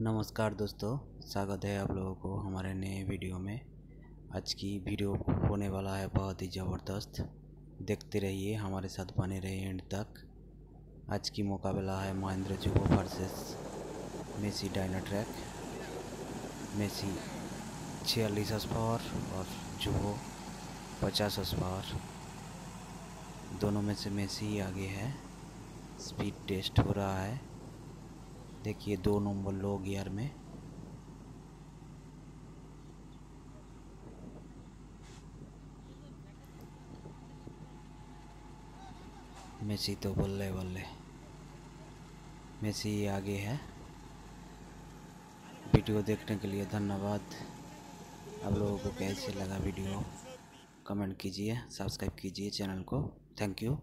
नमस्कार दोस्तों, स्वागत है आप लोगों को हमारे नए वीडियो में। आज की वीडियो होने वाला है बहुत ही ज़बरदस्त। देखते रहिए हमारे साथ बने रहिए एंड तक। आज की मुकाबला है महेंद्र जुबो versus Massey Dynatrack Massey छियालीस पावर और जुबो पचास पावर दोनों में से मेसी ही आगे है। स्पीड टेस्ट हो रहा है। देखिए, दो नंबर लो गियर में। मेसी तो बल्ले बल्ले। मेसी आगे है। वीडियो देखने के लिए धन्यवाद। आप लोगों को कैसे लगा वीडियो? कमेंट कीजिए, सब्सक्राइब कीजिए चैनल को। Thank you.